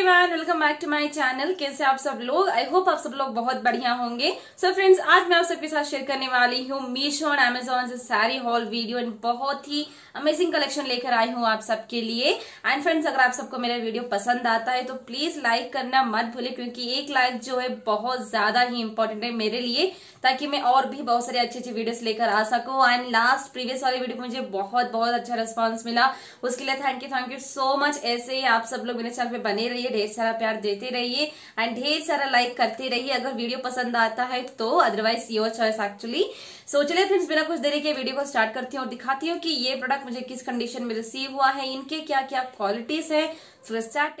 Everyone welcome back to my channel कैसे आप सब लोग? आई होप आप सब लोग बहुत बढ़िया होंगे। सो so फ्रेंड्स आज मैं आप सबके साथ शेयर करने वाली हूँ मीशो और अमेजोन से सारी हॉल वीडियो एंड बहुत ही अमेजिंग कलेक्शन लेकर आई हूँ आप सबके लिए। एंड फ्रेंड्स अगर आप सबको मेरा वीडियो पसंद आता है तो प्लीज़ लाइक करना मत भूले क्योंकि एक लाइक जो है बहुत ज़्यादा ही इंपॉर्टेंट है मेरे लिए, ताकि मैं और भी बहुत सारे अच्छी अच्छी वीडियोस लेकर आ सकूँ। एंड लास्ट प्रीवियस वाली वीडियो मुझे बहुत बहुत अच्छा रिस्पांस मिला। उसके लिए thank you thank you so much ऐसे ही आप सब लोग मेरे चैनल पे बने रहिए। ढेर सारा प्यार देते रहिए एंड ढेर सारा लाइक करते रहिए। अगर वीडियो पसंद आता है तो otherwise your choice actually so चलिए फ्रेंड्स बिना कुछ देरी के वीडियो को स्टार्ट करती हूँ और दिखाती हूँ कि ये प्रोडक्ट मुझे किस कंडीशन में रिसीव हुआ है, इनके क्या क्या क्वालिटीज है सो स्टार्ट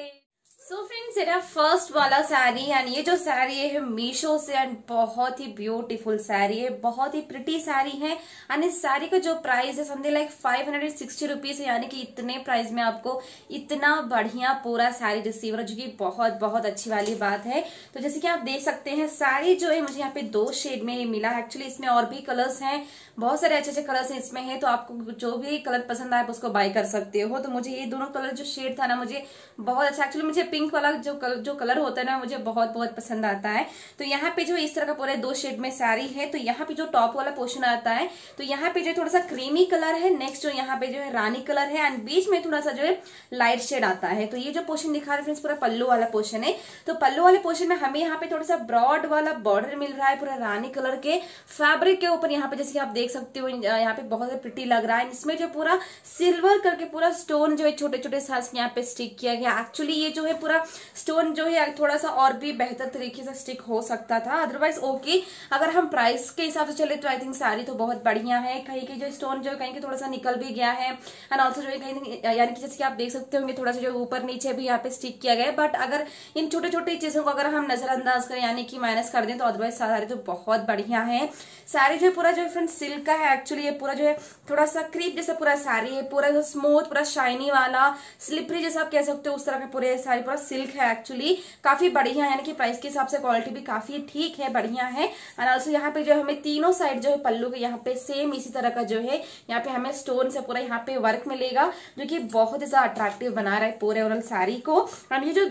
सो फ्रेंड्स मेरा फ़र्स्ट वाला साड़ी एंड ये जो साड़ी है मीशो से एंड बहुत ही ब्यूटीफुल साड़ी है, बहुत ही प्रिटी साड़ी है एंड इस साड़ी का जो प्राइस है something like five hundred sixty rupees है, यानी कि इतने प्राइस में आपको इतना बढ़िया पूरा साड़ी रिसीव जो कि बहुत बहुत अच्छी वाली बात है। तो जैसे कि आप देख सकते हैं, साड़ी जो है, मुझे यहाँ पे दो शेड में मिला है। एक्चुअली इसमें और भी कलर्स हैं, बहुत सारे अच्छे अच्छे कलर्स इसमें है तो आपको जो भी कलर पसंद आए आप उसको बाय कर सकते हो। तो मुझे ये दोनों कलर जो शेड था ना, मुझे बहुत अच्छा एक्चुअली मुझे पिंक वाला जो कलर जो कलर होता है ना, मुझे बहुत बहुत पसंद आता है। तो यहाँ पे जो इस तरह का पूरा दो शेड में साड़ी है तो यहाँ पे जो टॉप वाला पोर्शन आता है तो यहाँ पे जो थोड़ा सा क्रीमी कलर है नेक्स्ट जो यहाँ पे जो है रानी कलर है एंड बीच में थोड़ा सा जो है लाइट शेड आता है। तो ये जो पोर्शन दिखा रहे फ्रेंड्स पूरा पल्लू वाला पोर्शन है। तो पल्लू वाले पोर्शन में हमें यहाँ पे थोड़ा सा ब्रॉड वाला बॉर्डर मिल रहा है पूरा रानी कलर के। फैब्रिक के ऊपर यहाँ पे जैसे आप देख सकते हो यहाँ पे बहुत प्रिटी लग रहा है। इसमें जो पूरा सिल्वर करके पूरा स्टोन जो है छोटे छोटे साइज़ यहाँ पे स्टिक किया गया। एक्चुअली ये जो है पूरा स्टोन जो है थोड़ा सा और भी बेहतर तरीके से स्टिक हो सकता था। अदरवाइज़ ओके अगर हम प्राइस के हिसाब से चले तो आई थिंक सारी तो बहुत बढ़िया है। कहीं की जो स्टोन जो कहीं के थोड़ा सा निकल भी गया है। एंड ऑल्सो जो है, कहीं यानी कि जैसे कि आप देख सकते होंगे थोड़ा सा जो ऊपर नीचे भी यहाँ पे स्टिक किया गया बट अगर इन छोटे छोटे चीज़ों को अगर हम नजरअंदाज करें, यानी कि माइनस कर दें तो अदरवाइज़ सारी तो बहुत बढ़िया है। साड़ी जो है, पूरा जो है फ्रेंड सिल्क का है एक्चुअली ये पूरा जो है थोड़ा सा क्रीप जैसा पूरा साड़ी है। पूरा स्मूथ पूरा शाइनी वाला स्लिपरी जैसा आप कह सकते हो, उस तरह का पूरे साड़ी, पूरा सिल्क है एक्चुअली काफ़ी बढ़िया है, यानी कि प्राइस के हिसाब से क्वालिटी भी काफ़ी ठीक है, बढ़िया है। एंड ऑल्सो यहाँ पे जो हमें तीनों साइड जो है पल्लू के, यहाँ पे सेम इसी तरह का जो है, यहाँ पे हमें स्टोन से पूरा यहाँ पे वर्क मिलेगा, जो की बहुत ज़्यादा अट्रैक्टिव बना रहा है पूरे ओवरऑल साड़ी को। एंड ये जो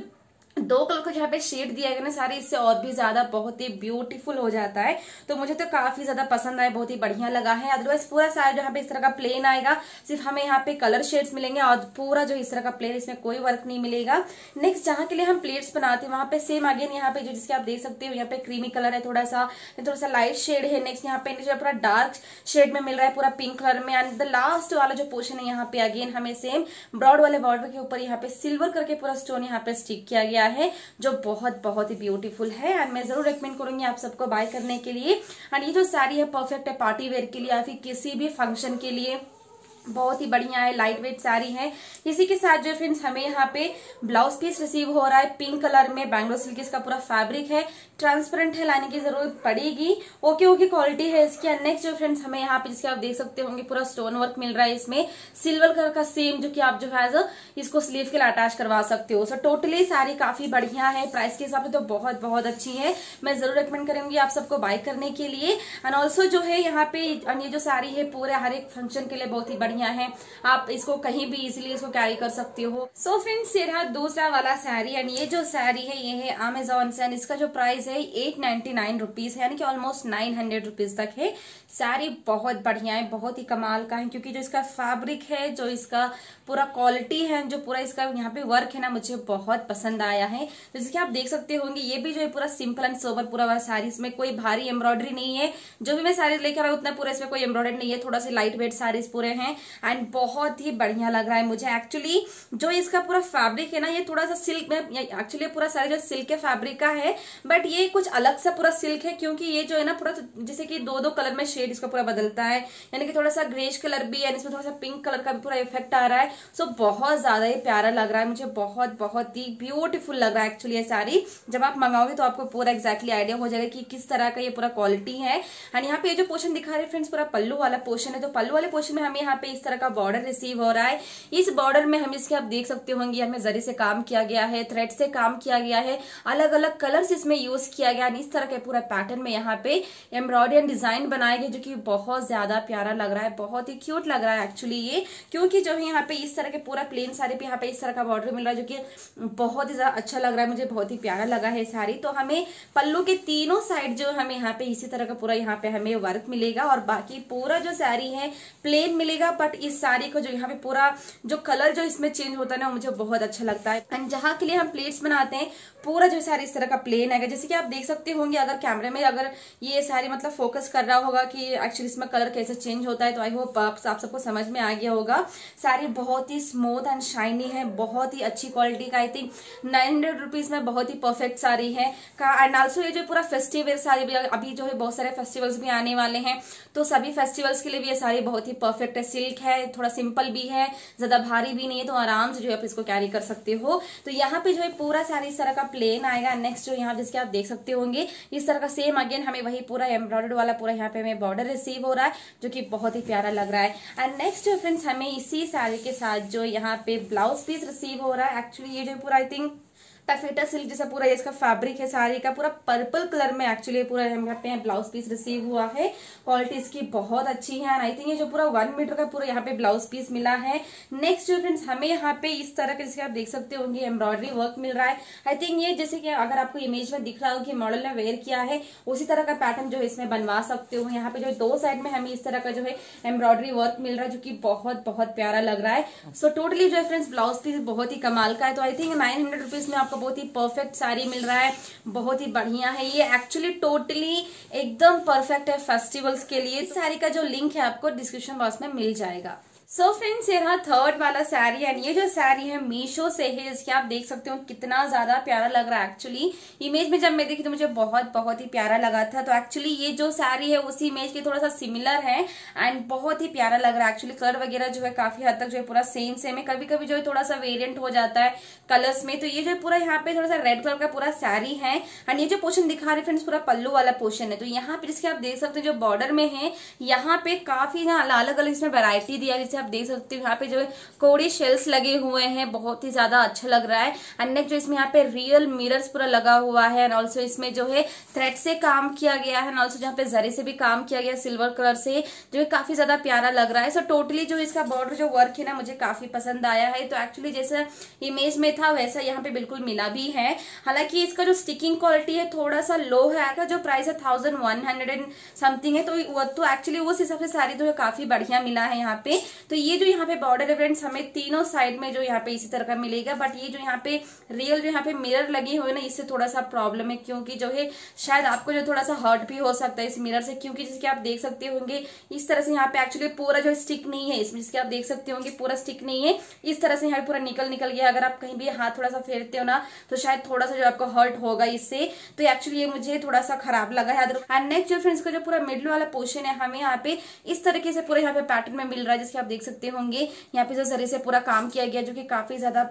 दो कलर को जहाँ पे शेड दिया गया ना, सारी इससे और भी ज़्यादा बहुत ही ब्यूटीफुल हो जाता है। तो मुझे तो काफ़ी ज़्यादा पसंद आया बहुत ही बढ़िया लगा है। अदरवाइज़ पूरा सारा जो यहाँ पे इस तरह का प्लेन आएगा, सिर्फ़ हमें यहाँ पे कलर शेड्स मिलेंगे और पूरा जो इस तरह का प्लेन इसमें कोई वर्क नहीं मिलेगा। नेक्स्ट जहाँ के लिए हम प्लेट्स बनाते हैं, वहाँ पे सेम अगेन यहाँ पे जो जिसके आप देख सकते हो, यहाँ पे क्रीमी कलर है थोड़ा सा थोड़ा सा लाइट शेड है। नेक्स्ट यहाँ पे जो पूरा डार्क शेड में मिल रहा है, पूरा पिंक कलर में। एंड द लास्ट वाला जो पोर्शन है, यहाँ पे अगेन हमें सेम ब्रॉड वाले बॉर्डर के ऊपर यहाँ पे सिल्वर करके पूरा स्टोन यहाँ पे स्टिक किया गया है, जो बहुत बहुत ही ब्यूटीफुल है। एंड मैं ज़रूर रिकमेंड करूँगी आप सबको बाय करने के लिए। एंड ये जो साड़ी है परफेक्ट है पार्टी वेयर के लिए या फिर किसी भी फ़ंक्शन के लिए। बहुत ही बढ़िया है लाइट वेट साड़ी है। इसी के साथ जो फ्रेंड्स हमें यहाँ पे ब्लाउज पीस रिसीव हो रहा है पिंक कलर में बैंगलोर सिल्क इसका पूरा फैब्रिक है। ट्रांसपेरेंट है, लाने की ज़रूरत पड़ेगी। ओके ओके क्वालिटी है इसकी। नेक्स्ट जो फ्रेंड्स हमें यहाँ पे जिसके आप देख सकते होंगे, पूरा स्टोन वर्क मिल रहा है इसमें। सिल्वर कलर का सेम जो कि आप जो है इसको स्लीव के लिए अटैच करवा सकते हो। सो टोटली साड़ी काफ़ी बढ़िया है। प्राइस के हिसाब से तो बहुत बहुत अच्छी है। मैं ज़रूर रिकमेंड करूँगी आप सबको बाय करने के लिए। एंड ऑल्सो जो है, यहाँ पे ये जो साड़ी है, पूरे हर एक फ़ंक्शन के लिए बहुत ही बढ़िया है। आप इसको कहीं भी इजिली इसको कैरी कर सकते हो। सो फ्रेंड्स ये रहा दूसरा वाला सैरी एंड ये जो सैरी है, ये है अमेजोन से इसका जो प्राइस है एट नाइनटी नाइन रुपीज़ है, यानी कि ऑलमोस्ट नाइन हंड्रेड रुपीज़ तक है। साड़ी बहुत बढ़िया है, बहुत ही कमाल का है, क्योंकि जो इसका फैब्रिक है, जो इसका पूरा क्वालिटी है जो पूरा इसका यहाँ पे वर्क है ना, मुझे बहुत पसंद आया है। जैसे कि आप देख सकते होंगे, ये भी जो है पूरा सिंपल एंड सोबर पूरा वाला साड़ी, इसमें कोई भारी एम्ब्रॉयडरी नहीं है। जो भी मैं साड़ी लेकर आई उतना पूरा इसमें कोई एम्ब्रॉयडरी नहीं है थोड़ा सी लाइट वेट साड़ीज पूरे हैं। एंड बहुत ही बढ़िया लग रहा है मुझे। एक्चुअली जो इसका पूरा फैब्रिक है ना, ये थोड़ा सा सिल्क में एक्चुअली पूरा सारा जो सिल्क के फैब्रिक का है बट ये कुछ अलग सा पूरा सिल्क है क्योंकि ये जो है ना, पूरा जैसे कि दो दो कलर में शेड इसका पूरा बदलता है। यानी कि थोड़ा सा ग्रेश कलर भी है, इसमें थोड़ा सा पिंक कलर का भी पूरा इफ़ेक्ट आ रहा है। सो बहुत ज़्यादा ही प्यारा लग रहा है मुझे। बहुत बहुत ही ब्यूटीफुल लग रहा है एक्चुअली ये साड़ी। जब आप मंगाओगे तो आपको पूरा एक्जैक्टली आइडिया हो जाएगा कि किस तरह का ये पूरा क्वालिटी है। एंड यहाँ पे जो पोर्शन दिखा रहे फ्रेंड्स पूरा पल्लू वाला पोर्शन है। तो पल्लू वाले पोर्शन में हमें यहाँ पे इस तरह का बॉर्डर रिसीव हो रहा है। इस बॉर्डर में हम इसके आप देख सकते होंगे, हमें जरी से काम किया गया है थ्रेड से काम किया गया है अलग अलग कलर्स इसमें यूज़ किया गया इस तरह के पूरा पैटर्न में यहाँ पे एम्ब्रॉयडरी डिज़ाइन बनाए गए, जो कि बहुत ज़्यादा प्यारा लग रहा है, बहुत ही क्यूट लग रहा है एक्चुअली ये, क्योंकि जो है यहाँ पे इस तरह के पूरा प्लेन साड़ी पे यहाँ पे इस तरह का बॉर्डर मिल रहा है, जो कि बहुत ही ज़्यादा अच्छा लग रहा है, मुझे बहुत ही प्यारा लगा है साड़ी। तो हमें पल्लू के तीनों साइड जो हमें यहाँ पे इसी तरह का पूरा यहाँ पे हमें वर्क मिलेगा और बाकी पूरा जो साड़ी है प्लेन मिलेगा बट इस साड़ी को जो यहाँ पे पूरा जो कलर जो इसमें चेंज होता है ना मुझे बहुत अच्छा लगता है। एंड जहाँ के लिए हम प्लेट्स बनाते हैं पूरा जो सारी इस तरह का प्लेन है जैसे कि आप देख सकते होंगे अगर कैमरे में अगर ये सारी मतलब फोकस कर रहा होगा कि एक्चुअली इसमें कलर कैसे चेंज होता है तो आई होप आप, सबको समझ में आ गया होगा। साड़ी बहुत ही स्मूथ एंड शाइनी है बहुत ही अच्छी क्वालिटी का I think nine hundred rupees में बहुत ही परफेक्ट साड़ी है। एंड ऑल्सो ये जो पूरा फेस्टिवल साड़ी भी अभी जो है बहुत सारे फेस्टिवल्स भी आने वाले हैं तो सभी फेस्टिवल्स के लिए भी ये साड़ी बहुत ही परफेक्ट है। सिल्क है थोड़ा सिंपल भी है ज़्यादा भारी भी नहीं है तो आराम से जो है आप इसको कैरी कर सकते हो। तो यहाँ पे जो है पूरा साड़ी इस तरह का प्लेन आएगा नेक्स्ट जो यहाँ जिसके आप देख सकते होंगे, इस तरह का सेम अगेन हमें वही पूरा एम्ब्रॉयडर्ड वाला पूरा यहाँ पे हमें बॉर्डर रिसीव हो रहा है, जो कि बहुत ही प्यारा लग रहा है। एंड नेक्स्ट जो फ्रेंड्स हमें इसी साड़ी के साथ जो यहाँ पे ब्लाउज पीस रिसीव हो रहा है एक्चुअली ये जो पूरा आई थिंक टफेटा सिल्क जैसा पूरा इसका फैब्रिक है, साड़ी का पूरा पर्पल कलर में एक्चुअली पूरा हम यहाँ पे ब्लाउज पीस रिसीव हुआ है। क्वालिटी इसकी बहुत अच्छी है आई थिंक ये जो पूरा वन मीटर का पूरा यहाँ पे ब्लाउज पीस मिला है। नेक्स्ट जो फ्रेंड्स हमें यहाँ पे इस तरह के जैसे आप देख सकते होंगे एम्ब्रॉयडरी वर्क मिल रहा है। आई थिंक ये जैसे कि अगर आपको इमेज में दिख रहा हो कि मॉडल ने वेयर किया है, उसी तरह का पैटर्न जो है इसमें बनवा सकते हो। यहाँ पे जो दो साइड में हमें इस तरह का जो है एम्ब्रॉयडरी वर्क मिल रहा है, जो की बहुत बहुत प्यारा लग रहा है। सो टोटली जो फ्रेंड्स ब्लाउज पीस बहुत ही कमाल का है। तो आई थिंक नाइन हंड्रेड में आपको बहुत ही परफेक्ट साड़ी मिल रहा है, बहुत ही बढ़िया है ये। एक्चुअली टोटली एकदम परफेक्ट है फेस्टिवल्स के लिए। साड़ी का जो लिंक है आपको डिस्क्रिप्शन बॉक्स में मिल जाएगा। सो फ्रेंड्स ये रहा थर्ड वाला सैरी एंड ये जो सैरी है मीशो से है इसके आप देख सकते हो कितना ज़्यादा प्यारा लग रहा है एक्चुअली इमेज में जब मैं देखी तो मुझे बहुत बहुत ही प्यारा लगा था। तो एक्चुअली ये जो साड़ी है उसी इमेज के थोड़ा सा सिमिलर है एंड बहुत ही प्यारा लग रहा है एक्चुअली कलर वगैरह जो है काफ़ी हद तक जो है पूरा सेम सेम है। कभी कभी जो है थोड़ा सा वेरियंट हो जाता है कलर्स में। तो ये जो पूरा यहाँ पे थोड़ा सा रेड कलर का पूरा सैरी है एंड ये जो पोर्शन दिखा रहे फ्रेंड्स पूरा पल्लू वाला पोर्शन है। तो यहाँ पे जिसके आप देख सकते हो जो बॉर्डर में है, यहाँ पे काफ़ी अलग अलग इसमें वेरायटी दिया जैसे आप देख सकते हो, यहाँ पे जो कोड़ी शेल्स लगे हुए हैं, बहुत ही ज़्यादा अच्छा लग रहा है। एंड नेक्स्ट जो इसमें यहाँ पे रियल मिरर्स पूरा लगा हुआ है एंड ऑल्सो इसमें जो है थ्रेड से काम किया गया है एंड ऑल्सो जहाँ पे जरी से भी काम किया गया सिल्वर कलर से, जो है काफ़ी ज़्यादा प्यारा लग रहा है। सो टोटली जो इसका बॉर्डर जो वर्क है ना, मुझे काफ़ी पसंद आया है। तो एक्चुअली जैसा इमेज में था, वैसा यहाँ पे बिल्कुल मिला भी है। हालाँकि इसका जो स्टिकिंग क्वालिटी है, थोड़ा सा लो है जो प्राइस है thousand one hundred and something है। तो वो तो एक्चुअली उस हिसाब से सारी तो काफ़ी बढ़िया मिला है यहाँ पे। तो ये जो यहाँ पे बॉर्डर है फ्रेंड्स हमें तीनों साइड में जो यहाँ पे इसी तरह का मिलेगा बट ये जो यहाँ पे रियल जो यहाँ पे मिरर लगे हुए ना, इससे थोड़ा सा प्रॉब्लम है, क्योंकि जो है, शायद आपको जो थोड़ा सा हर्ट भी हो सकता है इस मिरर से, क्योंकि जैसे आप देख सकते होंगे, इस तरह से यहाँ पे एक्चुअली पूरा जो स्टिक नहीं है इसमें जिसके आप देख सकते होंगे, पूरा स्टिक नहीं है, इस तरह से यहाँ पूरा निकल निकल गया। अगर आप कहीं भी हाथ थोड़ा सा फेरते हो ना तो शायद थोड़ा सा जो आपको हर्ट होगा इससे। तो एक्चुअली ये मुझे थोड़ा सा खराब लगा है नेक्स्ट जो फ्रेंड्स का जो पूरा मिडल वाला पोर्शन है, हमें यहाँ पे इस तरीके से पूरे यहाँ पे पैटर्न में मिल रहा है, जिसके आप देख सकते होंगे। यहाँ पे जो ज़रिए से पूरा काम किया गया जो कि काफ़ी ज़्यादा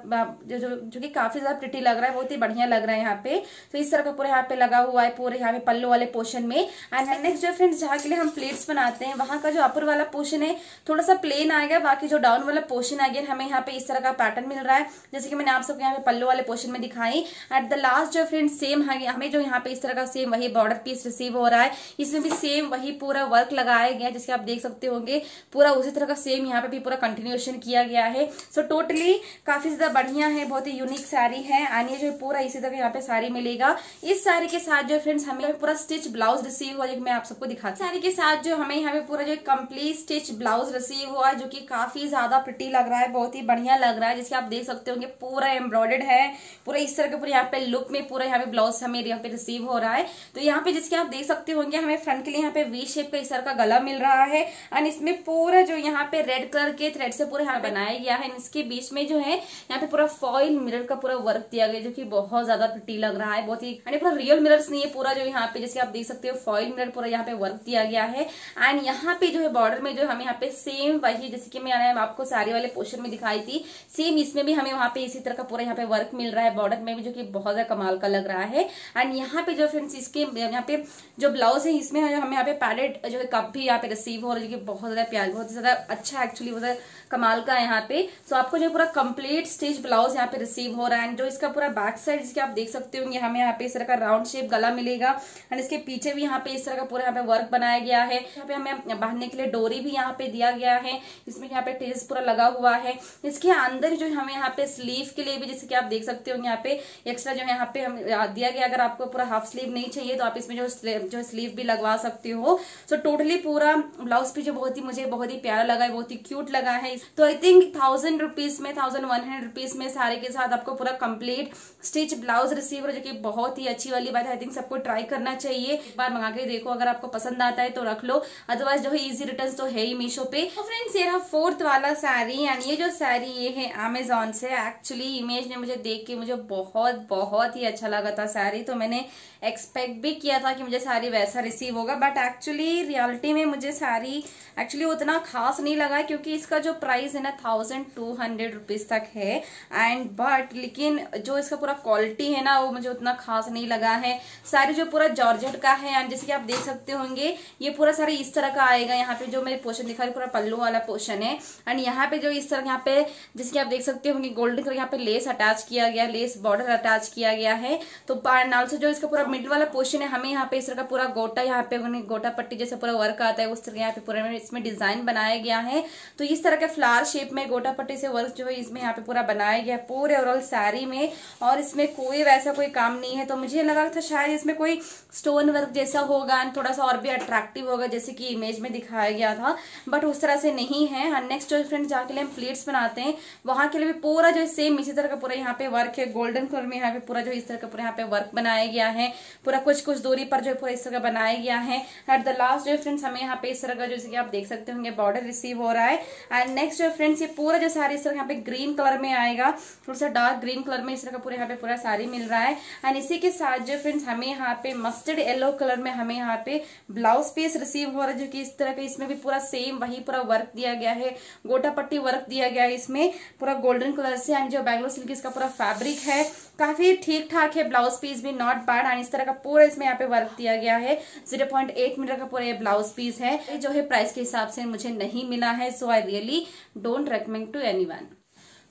जो जो, जो कि काफ़ी ज़्यादा प्रिटी लग रहा है बहुत ही बढ़िया लग रहा है यहाँ पे। तो इस तरह का पूरा यहाँ पे लगा हुआ है पूरे यहाँ पे पल्लू वाले पोर्शन में। एंड नेक्स्ट जो फ्रेंड्स जहाँ के लिए हम प्लेट्स बनाते हैं वहाँ का जो अपर वाला पोर्शन है थोड़ा सा प्लेन आएगा बाकी जो डाउन वाला पोर्शन आ गया हमें यहाँ पे इस तरह का पैटर्न मिल रहा है। जैसे कि मैंने आप सबको यहाँ पे पल्लू वाले पोर्शन में दिखाई। एट द लास्ट जो फ्रेंड्स सेम हमें जो यहाँ पे इस तरह का सेम वही बॉर्डर पीस रिसीव हो रहा है। इसमें भी सेम वही पूरा वर्क लगाया गया जिसके आप देख सकते होंगे। पूरा उसी तरह का सेम यहाँ पे भी पूरा कंटिन्यूएशन किया गया है सो so, टोटली काफ़ी ज़्यादा बढ़िया है बहुत ही यूनिक साड़ी है आनी जो पूरा इसी तरह यहाँ पे साड़ी मिलेगा इस साड़ी के साथ जो फ्रेंड्स हमें पूरा स्टिच ब्लाउज रिसीव हुआ जो मैं आप सबको दिखा साड़ी के साथ जो हमें यहाँ पे पूरा जो कंप्लीट स्टिच ब्लाउज रिसीव हुआ जो की काफ़ी ज़्यादा प्रिटी लग रहा है बहुत ही बढ़िया लग रहा है जिसके आप देख सकते होंगे पूरा एम्ब्रॉयडेड है पूरा इस तरह के पूरे यहाँ पे लुक में पूरा यहाँ पे ब्लाउज हमें यहाँ पे रिसीव हो रहा है तो यहाँ पे जिसके आप देख सकते होंगे हमें फ्रंट के लिए यहाँ पे वी शेप का इस तरह का गला मिल रहा है एंड इसमें पूरा जो यहाँ पे रेड कलर के थ्रेड से पूरा यहाँ बनाया गया है। इसके बीच में जो है, यहाँ पे पूरा फॉइल मिरर का पूरा वर्क दिया गया, जो कि बहुत ज़्यादा प्रिटी लग रहा है, बहुत ही यानी पूरा रियल मिरर्स नहीं है, पूरा जो यहाँ पे, जैसे आप देख सकते हो फॉइल मिरर पूरा यहाँ पे वर्क दिया गया है। एंड यहाँ पे जो है बॉर्डर में जो हम यहाँ पे सेम वही, जैसे कि मैं आपको साड़ी वाले पोर्शन में दिखाई थी सेम इसमें भी हमें वहाँ पे इसी तरह का पूरा यहाँ पे वर्क मिल रहा है बॉर्डर में भी, जो कि बहुत ज़्यादा कमाल का लग रहा है। एंड यहाँ पे जो फ्रेंड्स इसके, यहाँ पे जो ब्लाउज है, इसमें हमें यहाँ पे पैडेड जो है कप भी यहाँ पे रिसीव हो रहा है, जो कि बहुत ज़्यादा प्यार, बहुत ज़्यादा अच्छा एक्चुअली उधर कमाल का यहाँ पे सो आपको जो पूरा कंप्लीट स्टिच ब्लाउज यहाँ पे रिसीव हो रहा है एंड जो इसका पूरा बैक साइड जिसके आप देख सकते होंगे हमें यहाँ पे इस तरह का राउंड शेप गला मिलेगा एंड इसके पीछे भी यहाँ पे इस तरह का पूरा यहाँ पे वर्क बनाया गया है यहाँ पे हमें बांधने के लिए डोरी भी यहाँ पे दिया गया है इसमें यहाँ पे टेज पूरा लगा हुआ है इसके अंदर जो हमें यहाँ पे स्लीव के लिए भी जैसे कि आप देख सकते होंगे यहाँ पे एक्स्ट्रा जो यहाँ पे हम दिया गया अगर आपको पूरा हाफ़ स्लीव नहीं चाहिए तो आप इसमें जो जो स्लीव भी लगवा सकते हो सो टोटली पूरा ब्लाउज भी जो बहुत ही मुझे बहुत ही प्यारा लगा है बहुत ही क्यूट लगा है। तो आई थिंक थाउज़ेंड रुपीज़ में थाउज़ेंड वन हंड्रेड रुपीज़ में सारे के साथ आपको पूरा कंप्लीट स्टिच ब्लाउज रिसीव हो, जो कि बहुत ही अच्छी वाली बात है। आई थिंक सबको ट्राई करना चाहिए। एक बार मंगा के देखो, अगर आपको पसंद आता है तो रख लो। अदरवाइज़ जो है इजी रिटर्न तो है ही मीशो पे। तो फ्रेंड्स ये रहा फोर्थ वाला साड़ी। एंड ये जो साड़ी, ये है अमेजोन से। एक्चुअली इमेज ने मुझे देख के मुझे बहुत बहुत ही अच्छा लगा था साड़ी। तो मैंने एक्सपेक्ट भी किया था कि मुझे साड़ी वैसा रिसीव होगा बट एक्चुअली रियलिटी में मुझे साड़ी एक्चुअली उतना खास नहीं लगा क्योंकि इसका जो प्राइस है ना थाउज़ेंड टू हंड्रेड रुपीज़ तक है। एंड बट लेकिन जो इसका पूरा क्वालिटी है ना, वो मुझे उतना खास नहीं लगा है। सारी जो पूरा जॉर्जेट का है एंड जैसे कि आप देख सकते होंगे, ये पूरा सारी इस तरह का आएगा। यहाँ पे जो मेरे पोर्शन दिखा रही पूरा पल्लू वाला पोर्शन है। एंड यहाँ पे जो इस तरह, यहाँ पे जैसे कि आप देख सकते होंगे गोल्डन कलर यहाँ पे लेस अटैच किया गया लेस बॉर्डर अटैच किया गया है। तो ऑल्सो जो इसका पूरा मिडिल वाला पोर्शन है, हमें यहाँ पे इस तरह का पूरा गोटा यहाँ पे गोटा पट्टी जैसे पूरा वर्क आता है, उस तरह यहाँ पे पूरा इसमें डिज़ाइन बनाया गया है। तो इस तरह के फ्लावर शेप में गोटा पट्टी से वर्क जो है, इसमें यहाँ पे पूरा बनाया गया है, पूरे ओवरऑल साड़ी में। और इसमें कोई वैसा कोई काम नहीं है तो मुझे लगा था शायद इसमें कोई स्टोन वर्क जैसा होगा एंड थोड़ा सा और भी अट्रैक्टिव होगा, जैसे कि इमेज में दिखाया गया था। बट उस तरह से नहीं है। नेक्स्ट जो फ्रेंड जहाँ के लिए हम प्लेट्स बनाते हैं, वहाँ के लिए भी पूरा जो सेम इसी तरह का पूरा यहाँ पे वर्क है। गोल्डन कलर में यहाँ पे पूरा जो इस तरह का पूरा यहाँ पे वर्क बनाया गया है। पूरा कुछ कुछ दूरी पर जो है पूरा इस तरह बनाया गया है। एट द लास्ट जो फ्रेंड्स हमें यहाँ पे इस तरह का जैसे कि आप देख सकते होंगे बॉर्डर रिसीव हो रहा है। एंड नेक्स्ट जो फ्रेंड्स ये पूरा जो सारी इस तरह यहाँ पे ग्रीन कलर में आएगा। थोड़ा सा डार्क ग्रीन कलर में इस तरह का पूरा यहाँ पे पूरा साड़ी मिल रहा है। एंड इसी के साथ जो फ्रेंड्स हमें यहाँ पे मस्टर्ड येलो कलर में हमें यहाँ पे ब्लाउज पीस रिसीव हो रहा है, जो कि इस तरह का इसमें भी पूरा सेम वही पूरा वर्क दिया गया है। गोटा पट्टी वर्क दिया गया है इसमें, पूरा गोल्डन कलर से। एंड जो बैंगलोर सिल्क इसका पूरा फैब्रिक है। काफ़ी ठीक ठाक है ब्लाउज पीस भी नॉट बैड एंड इस तरह का पूरा इसमें यहाँ पे वर्क दिया गया है। ज़ीरो पॉइंट एट मीटर का पूरा ये ब्लाउज पीस है। जो है प्राइस के हिसाब से मुझे नहीं मिला है so I really don't recommend to any one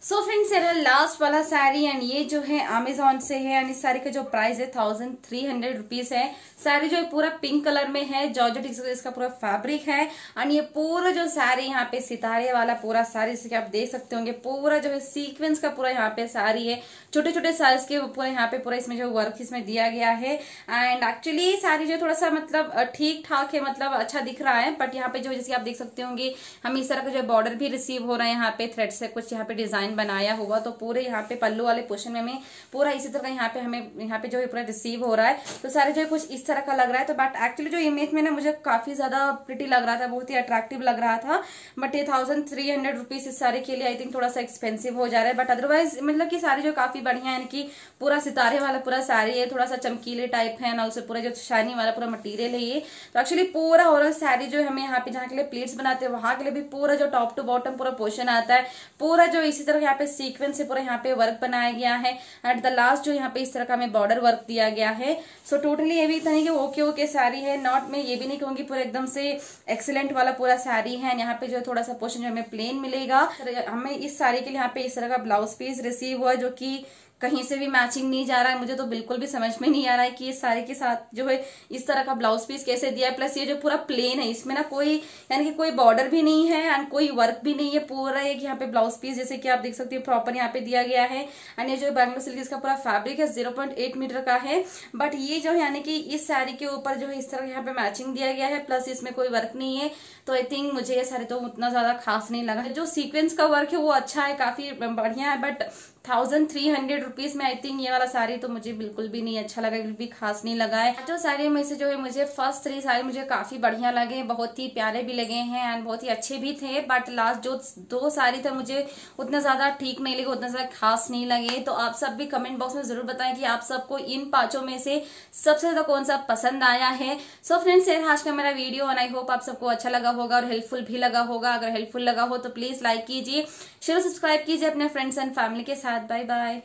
so friends ये लास्ट वाला साड़ी एंड ये जो है अमेजोन से है एंड इस साड़ी का जो प्राइस है थाउज़ेंड थ्री हंड्रेड रुपीज़ है। साड़ी जो है पूरा पिंक कलर में है जॉर्जेट इसका पूरा फैब्रिक है एंड ये पूरा जो साड़ी यहाँ पे सितारे वाला पूरा साड़ी इसके आप देख सकते होंगे, पूरा जो है सीक्वेंस का पूरा यहाँ पे साड़ी है। छोटे छोटे साइज़ के पूरा यहाँ पे पूरा इसमें जो वर्क इसमें दिया गया है एंड एक्चुअली साड़ी जो थोड़ा सा मतलब ठीक ठाक है मतलब अच्छा दिख रहा है बट यहाँ पे जो जैसे आप देख सकते होंगे, हम इस तरह का जो बॉर्डर भी रिसीव हो रहा है यहाँ पे थ्रेड से कुछ यहाँ पे डिज़ाइन बनाया हुआ तो पूरे यहाँ पे पल्लू वाले पोर्शन में हमें पूरा इसी तरह यहाँ पे हमें, यहाँ पे जो है पूरा रिसीव हो रहा है। तो सारे जो है कुछ इस तरह का लग रहा है तो बट एक्चुअली जो इमेज में ना मुझे काफ़ी ज़्यादा प्रिटी लग रहा था, बहुत ही अट्रैक्टिव लग रहा था। बट ये थाउज़ेंड थ्री हंड्रेड रुपीज़ इस सारे के लिए आई थिंक थोड़ा सा एक्सपेंसिव हो जा रहा है। बट अदरवाइज़ मतलब की सारी जो काफ़ी बढ़िया है कि पूरा सितारे वाला, पूरा साड़ी है थोड़ा सा चमकीले टाइप है, ना उसे पूरा जो शाइनी वाला पूरा मटीरियल है ये। तो एक्चुअली पूरा ओवरऑल साड़ी जो हमें यहाँ पे जहाँ के लिए प्लेट्स बनाते हैं, वहाँ के लिए भी पूरा जो टॉप टू बॉटम पूरा पोर्शन आता है, पूरा जो इसी तरह यहाँ पे सीक्वेंस से पूरा यहाँ पे वर्क बनाया गया है। एट द लास्ट जो यहाँ पे इस तरह का हमें बॉर्डर वर्क दिया गया है। सो so, टोटली ये भी था कि ओके ओके साड़ी है। नॉट मैं ये भी नहीं कहूँगी पूरा एकदम से एक्सीलेंट वाला पूरा साड़ी है। यहाँ पे जो थोड़ा सा पोर्शन जो हमें प्लेन मिलेगा। हमें इस साड़ी के लिए यहाँ पे इस तरह का ब्लाउज पीस रिसीव हुआ जो की कहीं से भी मैचिंग नहीं जा रहा है, मुझे तो बिल्कुल भी समझ में नहीं आ रहा है कि इस सारे के साथ जो है, इस तरह का ब्लाउज पीस कैसे दिया है प्लस ये जो पूरा प्लेन है, इसमें ना कोई, यानी कि कोई बॉर्डर भी नहीं है एंड कोई वर्क भी नहीं है, पूरा एक यहाँ पे ब्लाउज पीस जैसे कि आप देख सकते हो प्रॉपर यहाँ पे दिया गया है एंड ये जो बैंगलोर सिल्क इसका पूरा फैब्रिक है ज़ीरो मीटर का है बट ये जो यानी कि इस साड़ी के ऊपर जो है, इस तरह यहाँ पे मैचिंग दिया गया है प्लस इसमें कोई वर्क नहीं है तो आई थिंक मुझे ये सारे तो उतना ज़्यादा खास नहीं लगा। जो सीक्वेंस का वर्क है, वो अच्छा है, काफ़ी बढ़िया है but thousand three hundred rupees में आई थिंक ये वाला साड़ी तो मुझे बिल्कुल भी नहीं अच्छा लगा, बिल्कुल भी खास नहीं लगा है। जो साड़ी में से जो है मुझे फ़र्स्ट थ्री साड़ी मुझे काफ़ी बढ़िया लगे, बहुत ही प्यारे भी लगे हैं एंड बहुत ही अच्छे भी थे बट लास्ट जो दो साड़ी थे मुझे उतना ज़्यादा ठीक नहीं लगे, उतना ज़्यादा खास नहीं लगे। तो आप सब भी कमेंट बॉक्स में ज़रूर बताएँ कि आप सबको इन पाँचों में से सबसे ज़्यादा कौन सा पसंद आया है। सो फ्रेंड्स आज का मेरा वीडियो एंड आई होप आप सबको अच्छा लगा होगा और हेल्पफुल भी लगा होगा। अगर हेल्पफुल लगा हो तो प्लीज़ लाइक कीजिए। शेयर सब्सक्राइब कीजिए अपने फ्रेंड्स एंड फैमिली के साथ। Bye bye